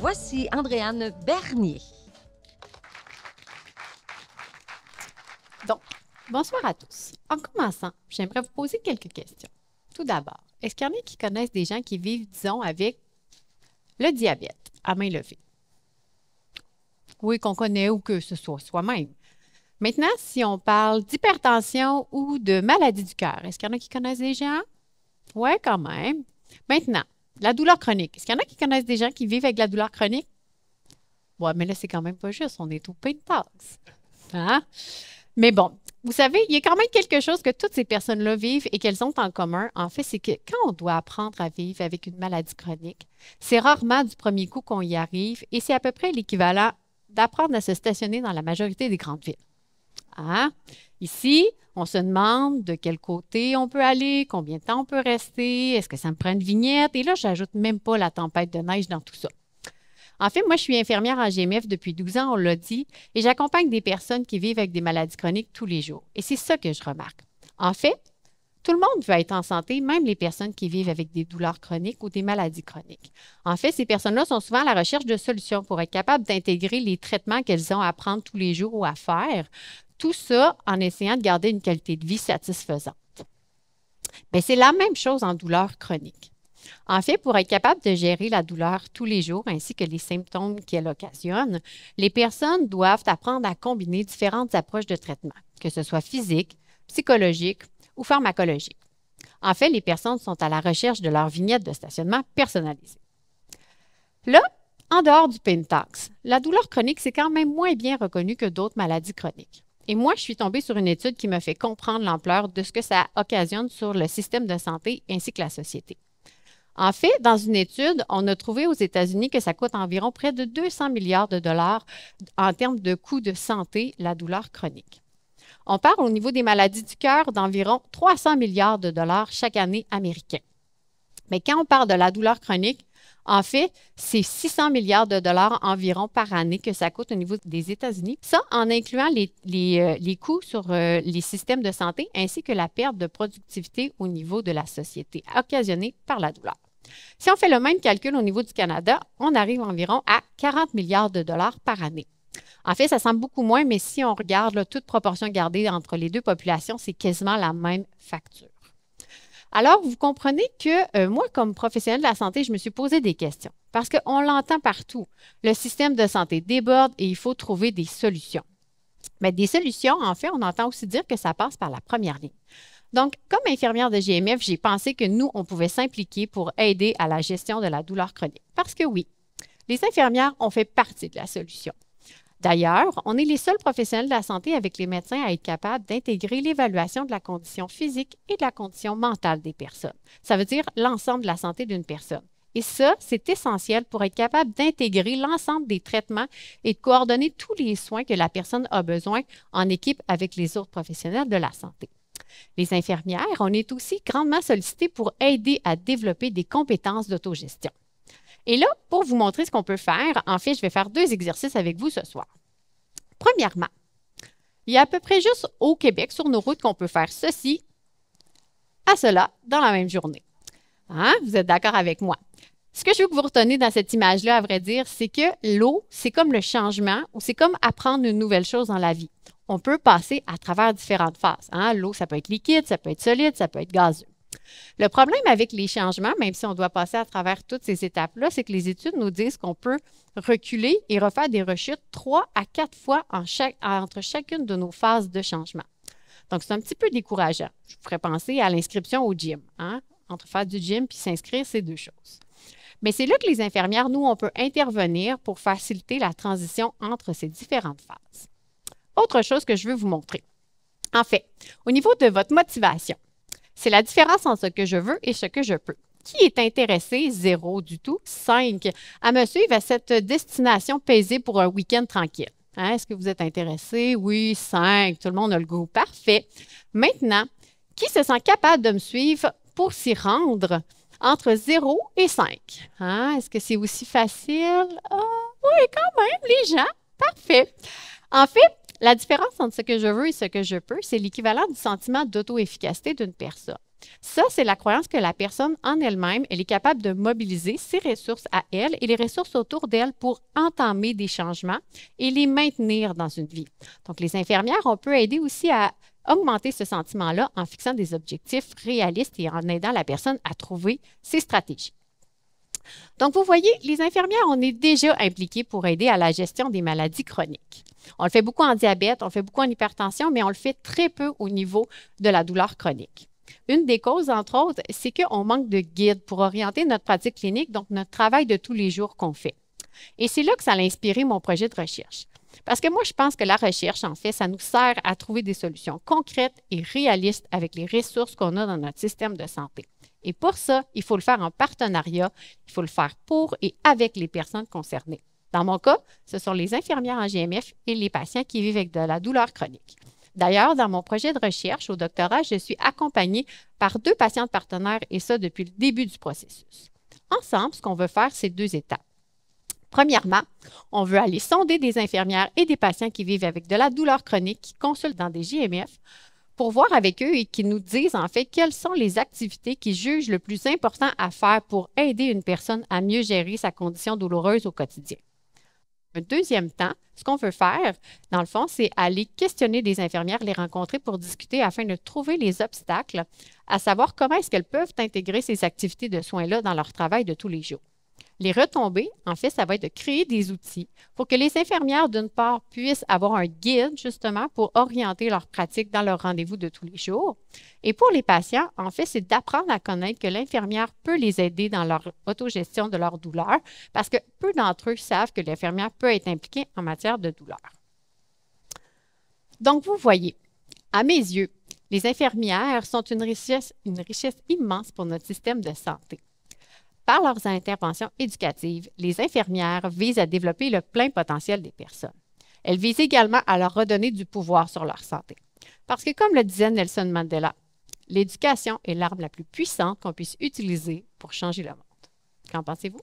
Voici Andréane Bernier. Donc, bonsoir à tous. En commençant, j'aimerais vous poser quelques questions. Tout d'abord, est-ce qu'il y en a qui connaissent des gens qui vivent, disons, avec le diabète à main levée? Oui, qu'on connaît ou que ce soit soi-même. Maintenant, si on parle d'hypertension ou de maladie du cœur, est-ce qu'il y en a qui connaissent des gens? Oui, quand même. Maintenant, la douleur chronique. Est-ce qu'il y en a qui connaissent des gens qui vivent avec la douleur chronique? Oui, mais là, c'est quand même pas juste. On est au tasse. Hein? Mais bon, vous savez, il y a quand même quelque chose que toutes ces personnes-là vivent et qu'elles ont en commun. En fait, c'est que quand on doit apprendre à vivre avec une maladie chronique, c'est rarement du premier coup qu'on y arrive et c'est à peu près l'équivalent d'apprendre à se stationner dans la majorité des grandes villes. Hein? Ici, on se demande de quel côté on peut aller, combien de temps on peut rester, est-ce que ça me prend une vignette? Et là, j'ajoute même pas la tempête de neige dans tout ça. En fait, moi, je suis infirmière en GMF depuis 12 ans, on l'a dit, et j'accompagne des personnes qui vivent avec des maladies chroniques tous les jours. Et c'est ça que je remarque. En fait, tout le monde veut être en santé, même les personnes qui vivent avec des douleurs chroniques ou des maladies chroniques. En fait, ces personnes-là sont souvent à la recherche de solutions pour être capables d'intégrer les traitements qu'elles ont à prendre tous les jours ou à faire tout ça en essayant de garder une qualité de vie satisfaisante. Ben, c'est la même chose en douleur chronique. En fait, pour être capable de gérer la douleur tous les jours ainsi que les symptômes qu'elle occasionne, les personnes doivent apprendre à combiner différentes approches de traitement, que ce soit physique, psychologique ou pharmacologique. En fait, les personnes sont à la recherche de leur vignette de stationnement personnalisée. Là, en dehors du Pentax, la douleur chronique, c'est quand même moins bien reconnu que d'autres maladies chroniques. Et moi, je suis tombée sur une étude qui me fait comprendre l'ampleur de ce que ça occasionne sur le système de santé ainsi que la société. En fait, dans une étude, on a trouvé aux États-Unis que ça coûte environ près de 200 milliards de dollars en termes de coûts de santé, la douleur chronique. On parle au niveau des maladies du cœur d'environ 300 milliards de dollars chaque année américain. Mais quand on parle de la douleur chronique, en fait, c'est 600 milliards de dollars environ par année que ça coûte au niveau des États-Unis. Ça, en incluant les, euh, coûts sur euh, les systèmes de santé ainsi que la perte de productivité au niveau de la société occasionnée par la douleur. Si on fait le même calcul au niveau du Canada, on arrive environ à 40 milliards de dollars par année. En fait, ça semble beaucoup moins, mais si on regarde toute proportion gardée entre les deux populations, c'est quasiment la même facture. Alors, vous comprenez que euh, moi, comme professionnel de la santé, je me suis posé des questions parce qu'on l'entend partout. Le système de santé déborde et il faut trouver des solutions. Mais des solutions, en fait, on entend aussi dire que ça passe par la première ligne. Donc, comme infirmière de GMF, j'ai pensé que nous, on pouvait s'impliquer pour aider à la gestion de la douleur chronique. Parce que oui, les infirmières ont fait partie de la solution. D'ailleurs, on est les seuls professionnels de la santé avec les médecins à être capables d'intégrer l'évaluation de la condition physique et de la condition mentale des personnes. Ça veut dire l'ensemble de la santé d'une personne. Et ça, c'est essentiel pour être capable d'intégrer l'ensemble des traitements et de coordonner tous les soins que la personne a besoin en équipe avec les autres professionnels de la santé. Les infirmières, on est aussi grandement sollicités pour aider à développer des compétences d'autogestion. Et là, pour vous montrer ce qu'on peut faire, en fait, je vais faire deux exercices avec vous ce soir. Premièrement, il y a à peu près juste au Québec, sur nos routes, qu'on peut faire ceci à cela dans la même journée. Hein? Vous êtes d'accord avec moi? Ce que je veux que vous reteniez dans cette image-là, à vrai dire, c'est que l'eau, c'est comme le changement ou c'est comme apprendre une nouvelle chose dans la vie. On peut passer à travers différentes phases. Hein? L'eau, ça peut être liquide, ça peut être solide, ça peut être gazeux. Le problème avec les changements, même si on doit passer à travers toutes ces étapes-là, c'est que les études nous disent qu'on peut reculer et refaire des rechutes trois à quatre fois entre chacune de nos phases de changement. Donc, c'est un petit peu décourageant. Je vous ferais penser à l'inscription au gym. Hein? Entre faire du gym puis s'inscrire, c'est deux choses. Mais c'est là que les infirmières, nous, on peut intervenir pour faciliter la transition entre ces différentes phases. Autre chose que je veux vous montrer. En fait, au niveau de votre motivation, c'est la différence entre ce que je veux et ce que je peux. Qui est intéressé, zéro du tout, cinq, à me suivre à cette destination paisible pour un week-end tranquille? Hein, est-ce que vous êtes intéressé? Oui, cinq. Tout le monde a le goût. Parfait. Maintenant, qui se sent capable de me suivre pour s'y rendre entre 0 et 5? Hein, est-ce que c'est aussi facile? Ah, oui, quand même, les gens. Parfait. En fait, la différence entre ce que je veux et ce que je peux, c'est l'équivalent du sentiment d'auto-efficacité d'une personne. Ça, c'est la croyance que la personne en elle-même, elle est capable de mobiliser ses ressources à elle et les ressources autour d'elle pour entamer des changements et les maintenir dans une vie. Donc, les infirmières, on peut aider aussi à augmenter ce sentiment-là en fixant des objectifs réalistes et en aidant la personne à trouver ses stratégies. Donc, vous voyez, les infirmières, on est déjà impliquées pour aider à la gestion des maladies chroniques. On le fait beaucoup en diabète, on le fait beaucoup en hypertension, mais on le fait très peu au niveau de la douleur chronique. Une des causes, entre autres, c'est qu'on manque de guides pour orienter notre pratique clinique, donc notre travail de tous les jours qu'on fait. Et c'est là que ça a inspiré mon projet de recherche. Parce que moi, je pense que la recherche, en fait, ça nous sert à trouver des solutions concrètes et réalistes avec les ressources qu'on a dans notre système de santé. Et pour ça, il faut le faire en partenariat, il faut le faire pour et avec les personnes concernées. Dans mon cas, ce sont les infirmières en GMF et les patients qui vivent avec de la douleur chronique. D'ailleurs, dans mon projet de recherche au doctorat, je suis accompagnée par deux patientes partenaires et ça depuis le début du processus. Ensemble, ce qu'on veut faire, c'est deux étapes. Premièrement, on veut aller sonder des infirmières et des patients qui vivent avec de la douleur chronique qui consultent dans des JMF pour voir avec eux et qui nous disent en fait quelles sont les activités qu'ils jugent le plus important à faire pour aider une personne à mieux gérer sa condition douloureuse au quotidien. Un deuxième temps, ce qu'on veut faire, dans le fond, c'est aller questionner des infirmières, les rencontrer pour discuter afin de trouver les obstacles, à savoir comment est-ce qu'elles peuvent intégrer ces activités de soins-là dans leur travail de tous les jours. Les retombées, en fait, ça va être de créer des outils pour que les infirmières, d'une part, puissent avoir un guide, justement, pour orienter leur pratique dans leur rendez-vous de tous les jours. Et pour les patients, en fait, c'est d'apprendre à connaître que l'infirmière peut les aider dans leur autogestion de leur douleur, parce que peu d'entre eux savent que l'infirmière peut être impliquée en matière de douleur. Donc, vous voyez, à mes yeux, les infirmières sont une richesse, une richesse immense pour notre système de santé. Par leurs interventions éducatives, les infirmières visent à développer le plein potentiel des personnes. Elles visent également à leur redonner du pouvoir sur leur santé. Parce que, comme le disait Nelson Mandela, l'éducation est l'arme la plus puissante qu'on puisse utiliser pour changer le monde. Qu'en pensez-vous?